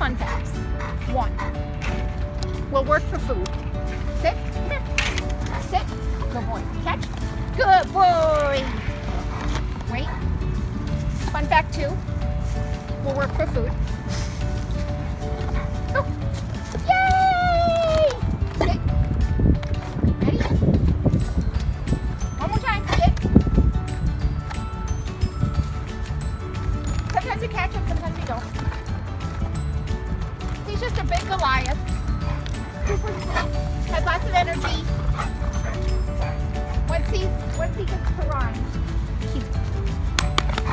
fun facts. One, will work for food. Sit, sit, good boy. Catch, good boy. Wait, fun fact two, will work for food. Goliath. Has lots of energy. Once he's once he gets run, he's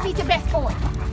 he's the best boy.